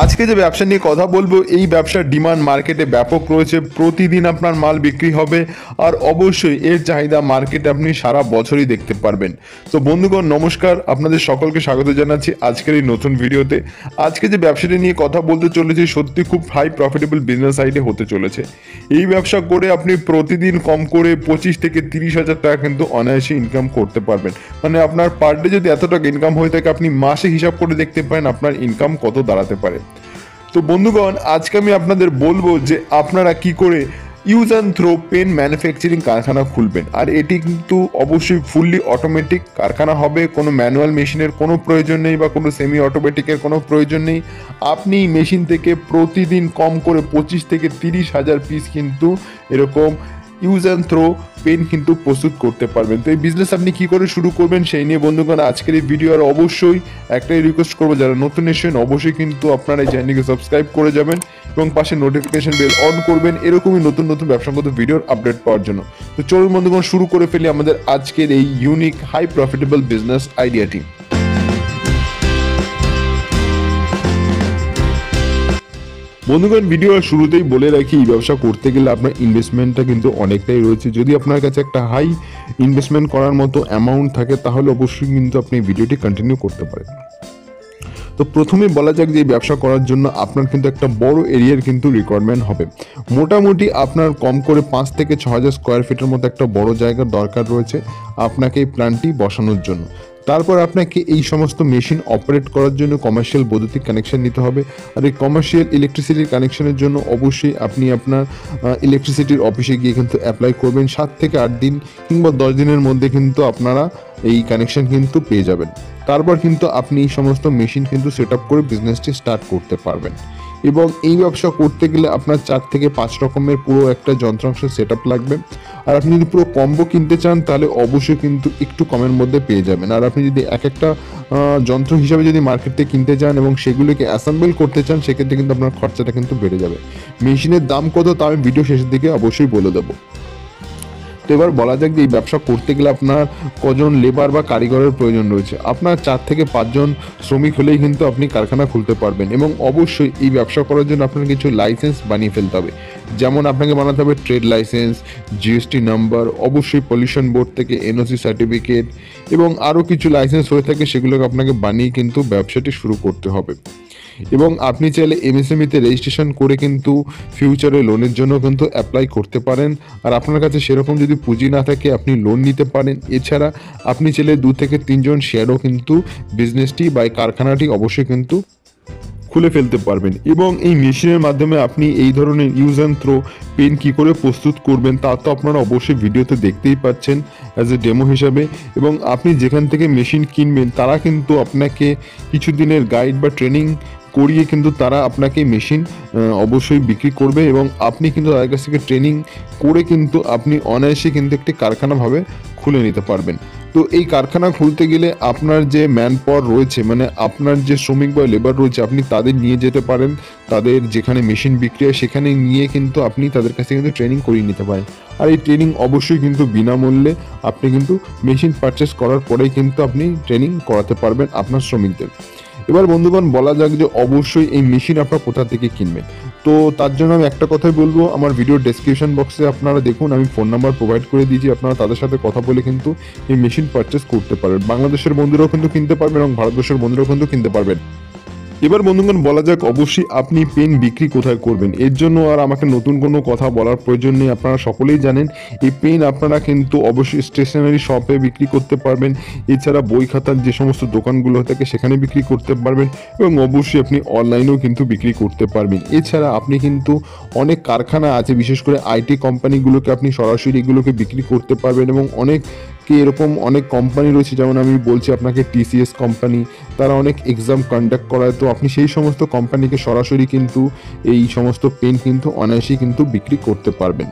আজকে যে ব্যবসা নিয়ে কথা বলব, এই ব্যবসার ডিমান্ড মার্কেটে ব্যাপক রয়েছে। প্রতিদিন আপনার মাল বিক্রি হবে আর অবশ্যই এর চাহিদা মার্কেটে আপনি সারা বছরই দেখতে পারবেন। তো বন্ধুগণ, নমস্কার। আপনাদের সকলকে স্বাগত জানাচ্ছি আজকের এই নতুন ভিডিওতে। আজকে যে ব্যবসাটি নিয়ে কথা বলতে চলেছি, সত্যি খুব হাই প্রফিটেবল বিজনেস সাইডে হতে চলেছে। এই ব্যবসা করে আপনি প্রতিদিন কম করে পঁচিশ থেকে তিরিশ হাজার টাকা কিন্তু অনায়াসে ইনকাম করতে পারবেন। মানে আপনার পার ডে যদি এত টাকা ইনকাম হয়ে থাকে, আপনি মাসে হিসাব করে দেখতে পারেন আপনার ইনকাম কত দাঁড়াতে পারে। তো বন্ধুগণ, আজকে আমি আপনাদের বলব যে আপনারা কি করে use and throw pen manufacturing কারখানা খুলবেন। আর এটি কিন্তু অবশ্যই ফুললি অটোমেটিক কারখানা হবে, কোনো ম্যানুয়াল মেশিনের কোনো প্রয়োজন নেই বা কোনো সেমি অটোমেটিকের কোনো প্রয়োজন নেই। আপনি মেশিন থেকে প্রতিদিন কম করে পঁচিশ থেকে তিরিশ হাজার পিস কিন্তু এরকম ইউজ অ্যান্ড থ্রো পেন কিন্তু প্রস্তুত করতে পারবেন। তো এই বিজনেস আপনি কি করে শুরু করবেন সেই নিয়ে বন্ধুগণ, আজকের এই ভিডিও আর অবশ্যই একটাই রিকোয়েস্ট করব, যারা নতুন এসেছেন অবশ্যই কিন্তু আপনারা এই চ্যানেলকে সাবস্ক্রাইব করে যাবেন এবং পাশে নোটিফিকেশন বেল অন করবেন, এরকমই নতুন নতুন ব্যবসাগত ভিডিওর আপডেট পাওয়ার জন্য। তো চলুন বন্ধুগণ, শুরু করে ফেলি আমাদের আজকের এই ইউনিক হাই প্রফিটেবল বিজনেস আইডিয়াটি বন্ধুগণ ভিডিওর শুরুতেই বলে রাখি, এই ব্যবসা করতে গেলে আপনার ইনভেস্টমেন্টটা কিন্তু অনেকটাই রয়েছে। যদি আপনার কাছে একটা হাই ইনভেস্টমেন্ট করার মতো অ্যামাউন্ট থাকে, তাহলে অবশ্যই কিন্তু আপনি ভিডিওটি কন্টিনিউ করতে পারেন। তো প্রথমে বলা যাক যে ব্যবসা করার জন্য আপনার কিন্তু একটা বড় এরিয়ার কিন্তু রিকোয়ারমেন্ট হবে। মোটামুটি আপনার কম করে পাঁচ থেকে ছ হাজার স্কোয়ার ফিটের মতো একটা বড় জায়গার দরকার রয়েছে আপনাকে এই প্ল্যানটি বসানোর জন্য। তারপর আপনাকে এই সমস্ত মেশিন অপারেট করার জন্য কমার্শিয়াল বৈদ্যুতিক কানেকশন নিতে হবে। আর এই কমার্শিয়াল ইলেকট্রিসিটির কানেকশনের জন্য অবশ্যই আপনি আপনার ইলেকট্রিসিটির অফিসে গিয়ে কিন্তু অ্যাপ্লাই করবেন। সাত থেকে আট দিন কিংবা দশ দিনের মধ্যে কিন্তু আপনারা এই কানেকশন কিন্তু পেয়ে যাবেন। তারপর কিন্তু আপনি এই সমস্ত মেশিন কিন্তু সেট করে বিজনেসটি স্টার্ট করতে পারবেন। এবং এই ব্যবসা করতে গেলে আপনার চার থেকে পাঁচ রকমের পুরো একটা যন্ত্রাংশ সেট লাগবে। আর আপনি যদি পুরো কম্বো কিনতে চান, তাহলে অবশ্যই কিন্তু একটু কমের মধ্যে পেয়ে যাবেন। আর আপনি যদি এক একটা যন্ত্র হিসাবে যদি মার্কেট থেকে কিনতে চান এবং সেগুলোকে অ্যাসেম্বল করতে চান, সেক্ষেত্রে কিন্তু আপনার খরচাটা কিন্তু বেড়ে যাবে। মেশিনের দাম কত, তা আমি ভিডিও শেষের দিকে অবশ্যই বলে দেবো। তো এবার বলা যাক যে এই ব্যবসা করতে গেলে আপনার কজন লেবার বা কারিগরের প্রয়োজন রয়েছে। আপনার চার থেকে পাঁচজন শ্রমিক হলেই কিন্তু আপনি কারখানা খুলতে পারবেন এবং অবশ্যই এই ব্যবসা করার জন্য আপনার কিছু লাইসেন্স বানিয়ে ফেলতে হবে। যেমন আপনাকে বানাতে হবে ট্রেড লাইসেন্স জিএসটি নাম্বার অবশ্যই পলিউশন বোর্ড থেকে এনওসি সার্টিফিকেট এবং আরও কিছু লাইসেন্স হয়ে থাকে সেগুলোকে আপনাকে বানিয়ে কিন্তু ব্যবসাটি শুরু করতে হবে। এবং আপনি চাইলে এমএসএমইতে রেজিস্ট্রেশন করে কিন্তু ফিউচারে লোনের জন্য কিন্তু অ্যাপ্লাই করতে পারেন। আর আপনার কাছে সেরকম যদি পুঁজি না থাকে, আপনি লোন নিতে পারেন। এছাড়া আপনি চাইলে দু থেকে তিনজন শেয়ারও কিন্তু বিজনেসটি বা কারখানাটি অবশ্যই কিন্তু খুলে ফেলতে পারবেন। এবং এই মেশিনের মাধ্যমে আপনি এই ধরনের ইউজ অ্যান্ড থ্রো পেন কী করে প্রস্তুত করবেন, তা তো আপনারা অবশ্যই ভিডিওতে দেখতেই পাচ্ছেন অ্যাজ এ ডেমো হিসাবে। এবং আপনি যেখান থেকে মেশিন কিনবেন, তারা কিন্তু আপনাকে কিছু দিনের গাইড বা ট্রেনিং করিয়ে কিন্তু তারা আপনাকে মেশিন অবশ্যই বিক্রি করবে এবং আপনি কিন্তু তাদের কাছ থেকে ট্রেনিং করে কিন্তু আপনি অনায়াসে কিন্তু একটি কারখানাভাবে খুলে নিতে পারবেন। তো এই কারখানা খুলতে গেলে আপনার যে ম্যান পাওয়ার রয়েছে মানে আপনার যে শ্রমিক বা লেবার রয়েছে, আপনি তাদের নিয়ে যেতে পারেন। তাদের যেখানে মেশিন বিক্রি হয়, সেখানে নিয়ে কিন্তু আপনি তাদের কাছে কিন্তু ট্রেনিং করিয়ে নিতে পারেন। আর এই ট্রেনিং অবশ্যই কিন্তু বিনামূল্যে আপনি কিন্তু মেশিন পারচেস করার পরেই কিন্তু আপনি ট্রেনিং করাতে পারবেন আপনার শ্রমিকদের। এবার বন্ধুগণ, বলা যাক যে অবশ্যই এই মেশিন আপনারা কোথা থেকে কিনবেন। তো তার জন্য আমি একটা কথাই বলব, আমার ভিডিও ডেসক্রিপশন বক্সে আপনারা দেখুন, আমি ফোন নাম্বার প্রোভাইড করে দিয়েছি, আপনারা তাদের সাথে কথা বলে কিন্তু এই মেশিন পারচেস করতে পারবেন। বাংলাদেশের বন্ধুরাও কিন্তু কিনতে পারবেন এবং ভারতবর্ষের বন্ধুরাও কিন্তু কিনতে পারবেন। এবার বন্ধুগণ, বলা যাক, অবশ্যই আপনি পেন বিক্রি কোথায় করবেন। এর জন্য আর আমাকে নতুন কোনো কথা বলার প্রয়োজন নেই। আপনারা সকলেই জানেন, এই পেন আপনারা কিন্তু অবশ্যই স্টেশনারি শপে বিক্রি করতে পারবেন। এছাড়া বই খাতার যে সমস্ত দোকানগুলো থাকে, সেখানে বিক্রি করতে পারবেন এবং অবশ্যই আপনি অনলাইনেও কিন্তু বিক্রি করতে পারবেন। এছাড়া আপনি কিন্তু অনেক কারখানা আছে, বিশেষ করে আইটি কোম্পানিগুলোকে আপনি সরাসরি এগুলোকে বিক্রি করতে পারবেন এবং অনেক কি এরকম অনেক কোম্পানি রয়েছে, যেমন আমি বলছি আপনাকে টিসিএস কোম্পানি, তারা অনেক এক্সাম কন্ডাক্ট করায়। তো আপনি সেই সমস্ত কোম্পানিকে সরাসরি কিন্তু এই সমস্ত পেন কিন্তু অনায়াসেই কিন্তু বিক্রি করতে পারবেন।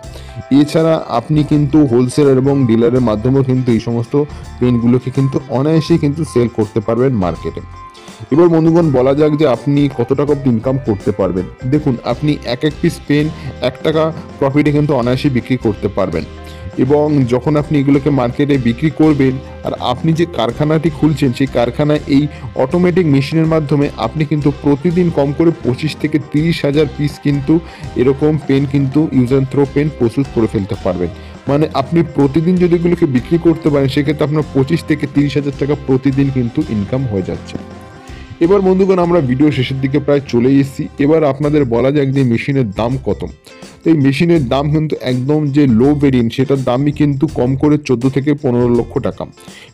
এছাড়া আপনি কিন্তু হোলসেলার এবং ডিলারের মাধ্যমেও কিন্তু এই সমস্ত পেনগুলোকে কিন্তু অনায়াসেই কিন্তু সেল করতে পারবেন মার্কেটে এবার বন্ধুগণ, বলা যাক যে আপনি কত টাকা অব্দি ইনকাম করতে পারবেন। দেখুন, আপনি এক এক পিস পেন এক টাকা প্রফিটে কিন্তু অনায়াসে বিক্রি করতে পারবেন। এবং যখন আপনি এগুলোকে মার্কেটে বিক্রি করবেন আর আপনি যে কারখানাটি খুলছেন, সেই কারখানায় এই অটোমেটিক মেশিনের মাধ্যমে আপনি কিন্তু প্রতিদিন কম করে পঁচিশ থেকে তিরিশ হাজার পিস কিন্তু এরকম পেন কিন্তু ইউজ থ্রো পেন প্রস্তুত করে ফেলতে পারবেন। মানে আপনি প্রতিদিন যদি এগুলোকে বিক্রি করতে পারেন, সেক্ষেত্রে আপনার পঁচিশ থেকে তিরিশ হাজার টাকা প্রতিদিন কিন্তু ইনকাম হয়ে যাচ্ছে। এবার বন্ধুগণ, আমরা ভিডিও শেষের দিকে প্রায় চলে এসেছি। এবার আপনাদের বলা যাক যে মেশিনের দাম কত। তো এই মেশিনের দাম কিন্তু একদম যে লো ভেরিয়েন্ট সেটার দামই কিন্তু কম করে চোদ্দ থেকে পনেরো লক্ষ টাকা।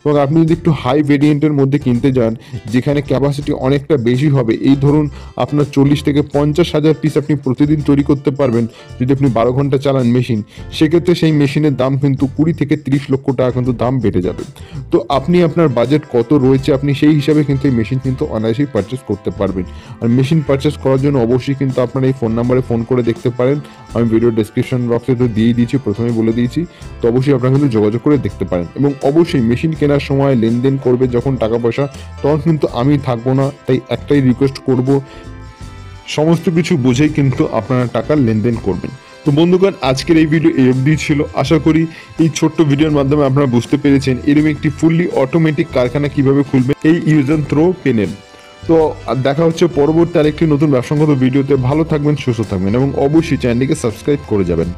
এবং আপনি যদি একটু হাই ভেরিয়েন্টের মধ্যে কিনতে যান, যেখানে ক্যাপাসিটি অনেকটা বেশি হবে, এই ধরুন আপনার চল্লিশ থেকে পঞ্চাশ হাজার পিস আপনি প্রতিদিন তৈরি করতে পারবেন, যদি আপনি বারো ঘণ্টা চালান মেশিন সেক্ষেত্রে সেই মেশিনের দাম কিন্তু কুড়ি থেকে তিরিশ লক্ষ টাকা কিন্তু দাম বেড়ে যাবে। তো আপনি আপনার বাজেট কত রয়েছে, আপনি সেই হিসাবে কিন্তু এই মেশিন কিন্তু অনায়াসেই পারচেস করতে পারবেন। আর মেশিন পারচেস করার জন্য অবশ্যই কিন্তু আপনার এই ফোন নাম্বারে ফোন করে দেখতে পারেন। আমি ভিডিও ডেসক্রিপশন বক্সে তো দিয়ে দিয়েছি, প্রথমেই বলে দিয়েছি। তো অবশ্যই আপনারা কিন্তু যোগাযোগ করে দেখতে পারেন। এবং অবশ্যই মেশিন কেনার সময় লেনদেন করবে যখন টাকা পয়সা, তখন কিন্তু আমি থাকব না, তাই একটাই রিকোয়েস্ট করব, সমস্ত কিছু বুঝেই কিন্তু আপনারা টাকার লেনদেন করবেন। তো বন্ধুগণ, আজকের এই ভিডিও এই অবধি ছিল। আশা করি এই ছোট্ট ভিডিওর মাধ্যমে আপনারা বুঝতে পেরেছেন, এরকম একটি ফুললি অটোমেটিক কারখানা কীভাবে খুলবে এই ইউজ থ্রো পেনের তো দেখা হচ্ছে পরবর্তী আরেকটি নতুন ব্যবসাগত ভিডিওতে। ভালো থাকবেন, সুস্থ থাকবেন এবং অবশ্যই চ্যানেলটিকে সাবস্ক্রাইব করে যাবেন।